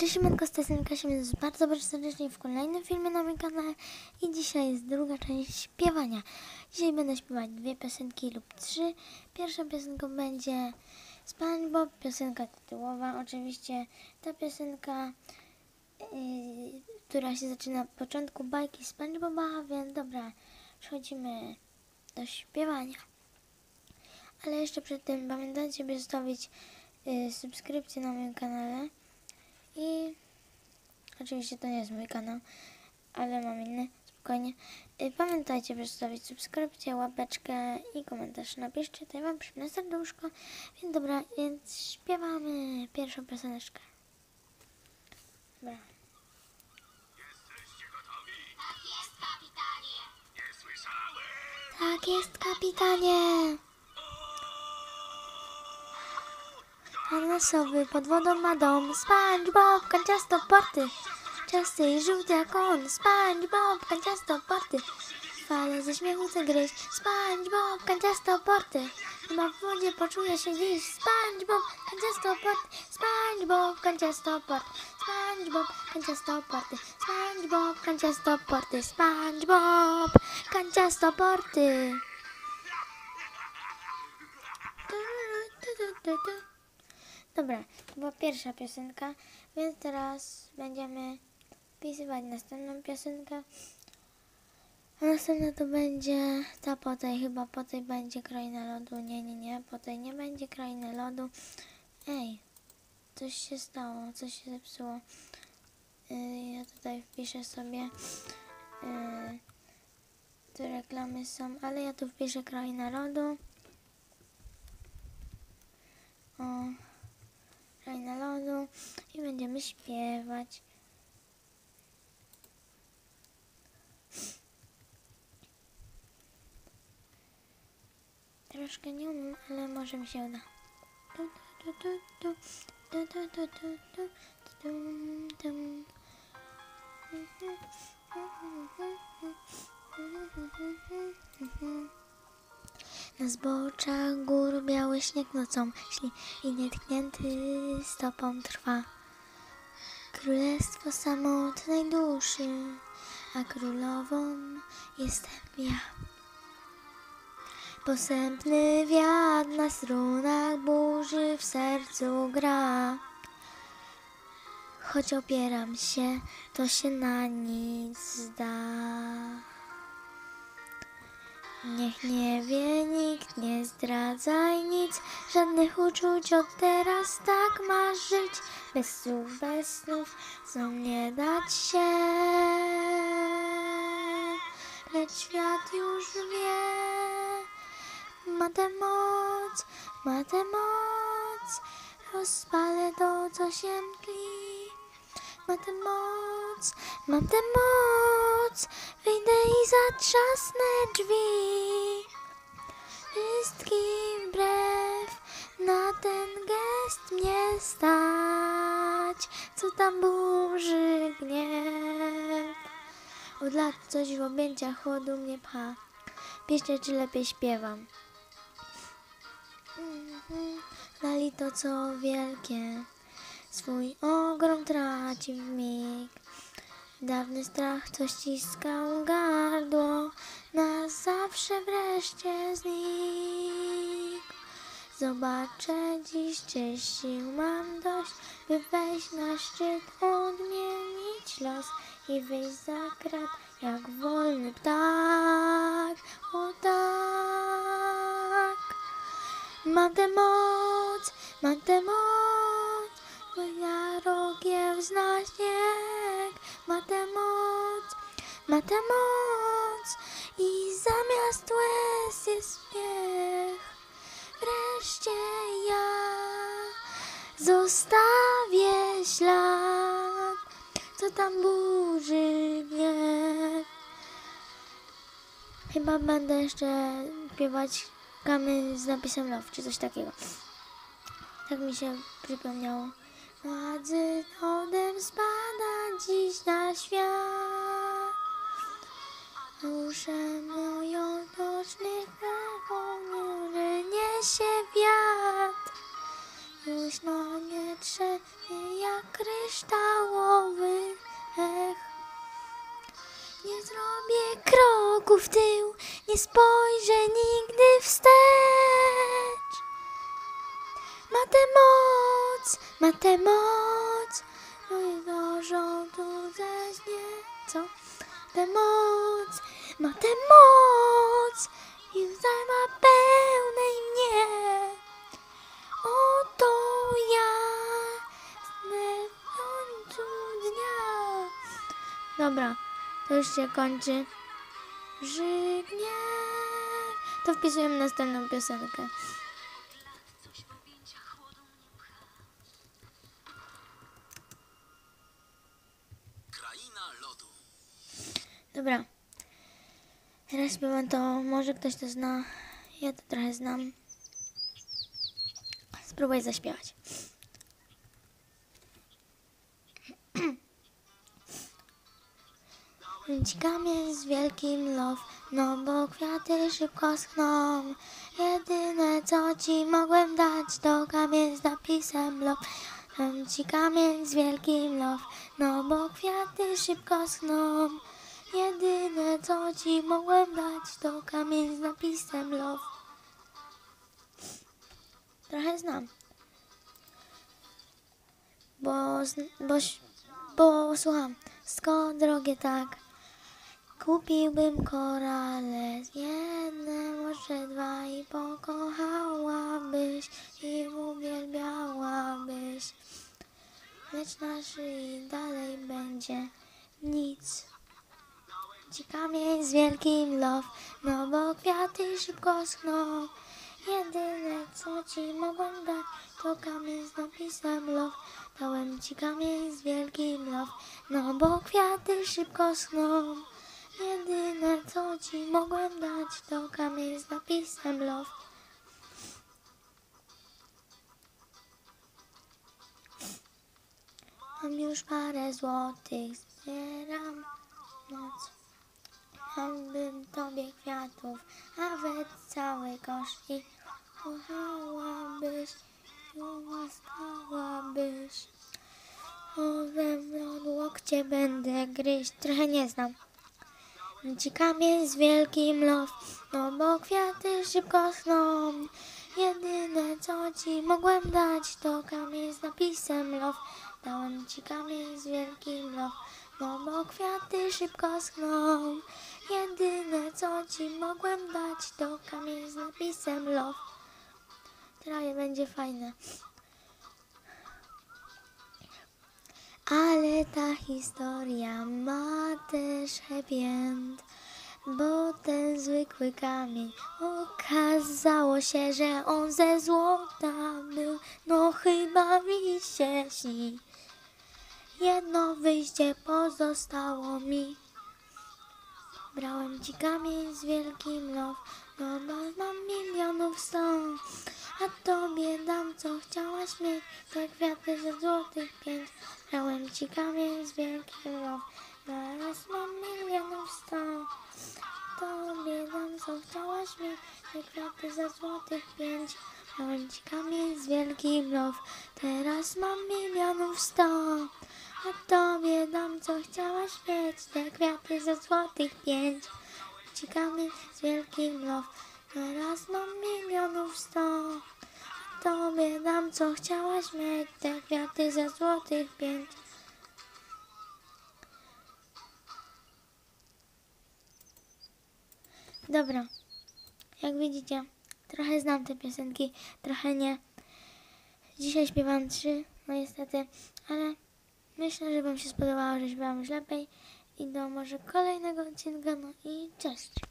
Cześć, Siemanko, z tej Kasia, więc bardzo, bardzo serdecznie w kolejnym filmie na moim kanale i dzisiaj jest druga część śpiewania. Dzisiaj będę śpiewać dwie piosenki lub trzy. Pierwszą piosenką będzie SpongeBob, piosenka tytułowa. Oczywiście ta piosenka, yy, która się zaczyna od początku bajki SpongeBoba, więc dobra, przechodzimy do śpiewania. Ale jeszcze przed tym pamiętajcie, by zostawić yy, subskrypcję na moim kanale. I oczywiście to nie jest mój kanał, ale mam inny, spokojnie. Y, Pamiętajcie, by zostawić subskrypcję, łapeczkę i komentarz. Napiszcie, tutaj wam przypnę serduszko. Więc dobra, więc śpiewamy pierwszą pioseneczkę. Dobra. Jesteście gotowi? Tak jest, kapitanie. Nie słyszałem! Tak jest, kapitanie! Harnasowy pod wodą ma dom, SpongeBob, kanciasto porty. Czasty i żółty jak on, SpongeBob, kanciasto porty. Fale ze śmiechu chce gryźć, SpongeBob, kanciasto porty. Chyba w wodzie poczuje się dziś, SpongeBob, kanciasto porty. SpongeBob, kanciasto porty. SpongeBob, kanciasto porty. SpongeBob, kanciasto porty. SpongeBob, kanciasto porty. Tu, tu, tu. Dobra, to była pierwsza piosenka, więc teraz będziemy wpisywać następną piosenkę. A następna to będzie ta po tej, chyba po tej będzie Kraina Lodu. Nie, nie, nie, po tej nie będzie Krainy Lodu. Ej, coś się stało, coś się zepsuło. Yy, ja tutaj wpiszę sobie, yy, te reklamy są, ale ja tu wpiszę Kraina Lodu. O. Kraina lodu i będziemy śpiewać. Troszkę nie umiem, ale może mi się uda. Tu, Na zboczach gór biały śnieg nocą śni i nietknięty stopą trwa. Królestwo samotnej duszy, a królową jestem ja. Posępny wiatr na strunach burzy w sercu gra. Choć opieram się, to się na nic zda. Niech nie wie nikt, nie zdradzaj nic, żadnych uczuć od teraz tak masz żyć. Bez słów, bez snów, co nie dać się. Lecz świat już wie, ma tę moc, ma tę moc, rozpalę to, co się tli. Ma tę moc, mam tę moc, wyjdę i zatrzasnę drzwi. Wszystkim wbrew na ten gest mnie stać, co tam burzy gniew. Od lat coś w objęciach chłodu mnie pcha, pieszczę czy lepiej śpiewam. Mhm, Dali to co wielkie, swój ogrom traci w mig. Dawny strach, co ściskał gardło, na zawsze wreszcie znikł. Zobaczę dziś, czy sił mam dość, by wejść na szczyt, odmienić los i wyjść za krat, jak wolny ptak. O tak, mam tę moc, mam tę moc, tę moc i zamiast łez jest śmiech. Wreszcie ja zostawię ślad, co tam burzy gniew. Chyba będę jeszcze śpiewać kamy z napisem love, czy coś takiego. Tak mi się przypomniało. Władzy lodem spada dziś na świat. Duszę moją tocznych ponury niesie wiatr. Już no nie trzeba jak kryształowy ech. Nie zrobię kroku w tył, nie spojrzę nigdy wstecz. Ma tę moc, ma tę moc, wywożą tu ze śnie. Co? Tę moc, ma tę moc i ma pełnej mnie. Oto ja w końcu dnia. Dobra, to już się kończy. Żygnie. To wpisujemy następną piosenkę. Dobra. Teraz śpiewam to, może ktoś to zna. Ja to trochę znam. Spróbuj zaśpiewać. Kamień z wielkim love, no bo kwiaty szybko schną. Jedyne co ci mogłem dać to kamień z napisem love. Dam ci kamień z wielkim love, no bo kwiaty szybko schną. Jedyne co ci mogłem dać to kamień z napisem love. Trochę znam. Bo, bo, bo słucham, skąd drogie tak. Kupiłbym korale, jedne, może dwa i pokochałabyś i uwielbiałabyś. Lecz na szyi dalej będzie nic. Ci kamień z wielkim love, no bo kwiaty szybko schną. Jedyne co ci mogłem dać to kamień z napisem love. Dałem ci kamień z wielkim love, no bo kwiaty szybko schną. Jedyne co ci mogłem dać to kamień z napisem love. Mam już parę złotych, zbieram noc. Dałbym tobie kwiatów, nawet cały kosz i kochałabyś i ułaskałabyś. Owem łokcie będę gryźć, trochę nie znam. Ci kamień z wielkim love, no bo kwiaty szybko schną. Jedyne co ci mogłem dać to kamień z napisem love. Dałem ci kamień z wielkim love, no bo kwiaty szybko schną. Jedyne co ci mogłem dać to kamień z napisem love. Trochę będzie fajne. Ale ta historia ma też happy end, bo ten zwykły kamień okazało się, że on ze złota był. No chyba mi się śni. Jedno wyjście pozostało mi. Brałem ci kamień z wielkim love, no bo mam milionów sto. A tobie dam co chciałaś mieć, te kwiaty ze złotych pięć. Brałem ci kamień z wielkim love, teraz mam milionów sto. Tobie dam co chciałaś mieć, te kwiaty ze złotych pięć. Brałem ci kamień z wielkim love, teraz mam milionów sto. A tobie dam co chciałaś mieć, te kwiaty ze złotych pięć. Ci kamień z wielkim love, teraz mam milionów sto. Tobie dam co chciałaś mieć, te kwiaty ze złotych pięć. Dobra, jak widzicie, trochę znam te piosenki, trochę nie. Dzisiaj śpiewam trzy, no niestety, ale myślę, że Wam się spodobało, że śpiewam już lepiej. I do może kolejnego odcinka, no i cześć.